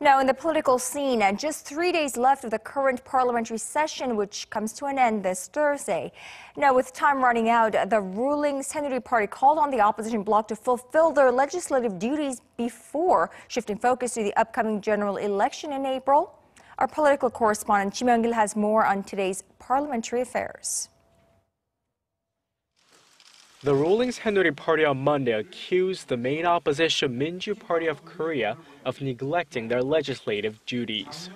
Now, in the political scene, uh, just three days left of the current parliamentary session, which comes to an end this Thursday. Now, with time running out, the ruling Saenuri Party called on the opposition bloc to fulfill their legislative duties before shifting focus to the upcoming general election in April. Our political correspondent Ji Myung-kil has more on today's parliamentary affairs. The ruling Saenuri Party on Monday accused the main opposition Minjoo Party of Korea of neglecting their legislative duties.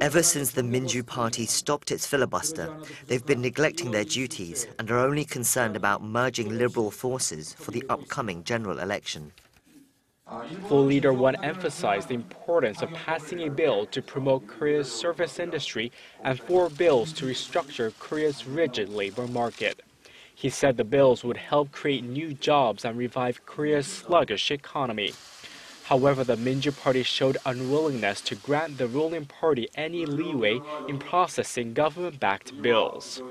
Ever since the Minjoo Party stopped its filibuster, they've been neglecting their duties and are only concerned about merging liberal forces for the upcoming general election. Floor Leader Won emphasized the importance of passing a bill to promote Korea's service industry and four bills to restructure Korea's rigid labor market. He said the bills would help create new jobs and revive Korea's sluggish economy. However, the Minjoo Party showed unwillingness to grant the ruling party any leeway in processing government-backed bills.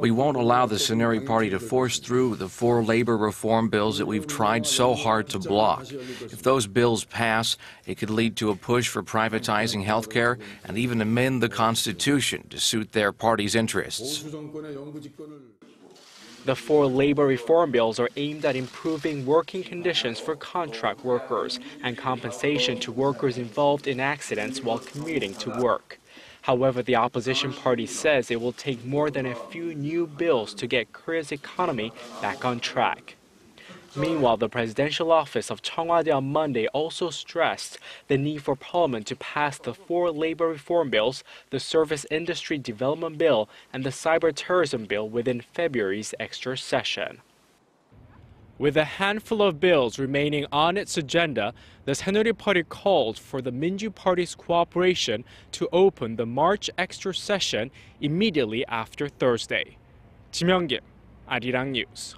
We won't allow the Saenuri Party to force through the four labor reform bills that we've tried so hard to block. If those bills pass, it could lead to a push for privatizing health care and even amend the Constitution to suit their party's interests. The four labor reform bills are aimed at improving working conditions for contract workers and compensation to workers involved in accidents while commuting to work. However, the opposition party says it will take more than a few new bills to get Korea's economy back on track. Meanwhile, the presidential office of Cheong Wa on Monday also stressed the need for parliament to pass the four labor reform bills, the Service Industry Development Bill, and the Cyber Terrorism Bill within February's extra session. With a handful of bills remaining on its agenda, the Saenuri Party called for the Minjoo Party's cooperation to open the March extra session immediately after Thursday. Ji Myung-kil, Arirang News.